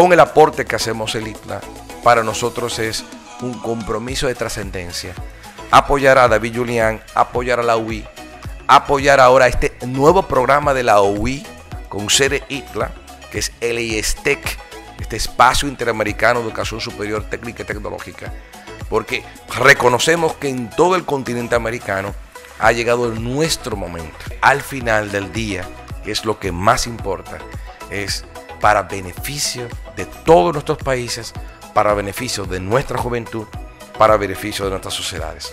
con el aporte que hacemos el ITLA, para nosotros es un compromiso de trascendencia. Apoyar a David Julián, apoyar a la UI, apoyar ahora este nuevo programa de la UI con sede ITLA, que es el ISTEC, este espacio interamericano de educación superior técnica y tecnológica, porque reconocemos que en todo el continente americano ha llegado nuestro momento. Al final del día, que es lo que más importa, es para beneficio de todos nuestros países, para beneficio de nuestra juventud, para beneficio de nuestras sociedades.